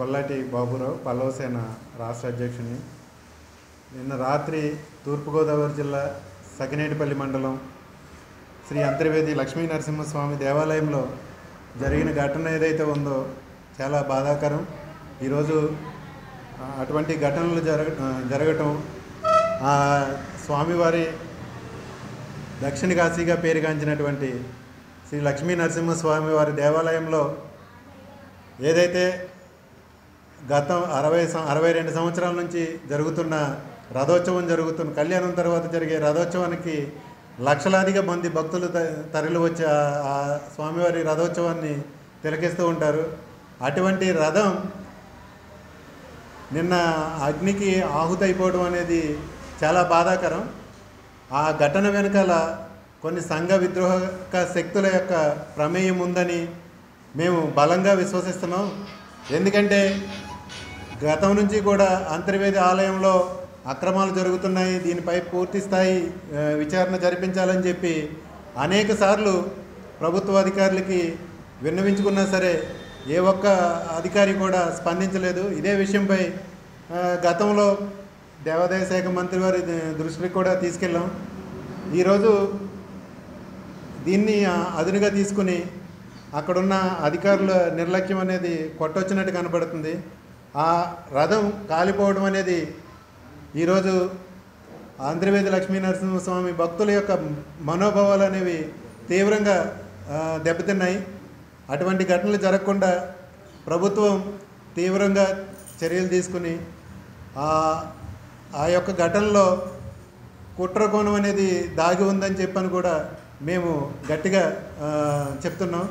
కొల్లాటి బాబురావు పల్లవసేన రాష్ట్ర అధ్యక్షుని. నిన్న రాత్రి తూర్పుగోదావరి జిల్లా సకినేటిపల్లి మండలం శ్రీ అంతర్వేది లక్ష్మీ నరసింహస్వామి దేవాలయంలో జరిగిన ఘటన ఏదైతే ఉందో చాలా బాధాకరం. ఈరోజు అటువంటి ఘటనలు జరగ జరగటం ఆ స్వామివారి దక్షిణ కాశీగా పేరుగాంచినటువంటి శ్రీ లక్ష్మీ నరసింహస్వామి వారి దేవాలయంలో ఏదైతే గతం అరవై అరవై రెండు సంవత్సరాల నుంచి జరుగుతున్న రథోత్సవం జరుగుతున్న కళ్యాణం తర్వాత జరిగే రథోత్సవానికి లక్షలాదిగా మంది భక్తులు త- తరలి వచ్చి ఆ- ఆ స్వామివారి రథోత్సవాన్ని తిలకిస్తూ ఉంటారు. అటువంటి రథం నిన్న అగ్నికి ఆహుతైపోవడం అనేది చాలా బాధాకరం. ఆ ఘటన వెనకాల కొన్ని సంఘ విద్రోహక శక్తుల యొక్క ప్రమేయం ఉందని మేము బలంగా విశ్వసిస్తున్నాం. ఎందుకంటే గతం నుంచి కూడా అంతర్వేది ఆలయంలో అక్రమాలు జరుగుతున్నాయి దీనిపై పూర్తి స్థాయి విచారణ జరిపించాలని చెప్పి అనేక సార్లు ప్రభుత్వ అధికారులకి విన్నవించుకున్నా సరే ఏ ఒక్క అధికారి కూడా స్పందించలేదు. ఇదే విషయంపై గతంలో దేవాదాయ శాఖ మంత్రి వారి దృష్టికి కూడా తీసుకెళ్ళాం. ఈరోజు దీన్ని అదునుగా తీసుకుని అక్కడున్న అధికారుల నిర్లక్ష్యం అనేది కొట్టొచ్చినట్టు కనబడుతుంది ఆ రథం కాలిపోవడం అనేది ఈరోజు ఆంధ్రవేది లక్ష్మీ నరసింహస్వామి భక్తుల యొక్క మనోభావాలు అనేవి తీవ్రంగా దెబ్బతిన్నాయి. అటువంటి ఘటనలు జరగకుండా ప్రభుత్వం తీవ్రంగా చర్యలు తీసుకుని ఆ యొక్క ఘటనలో కుట్ర కోణం అనేది దాగి ఉందని చెప్పని కూడా మేము గట్టిగా చెప్తున్నాం.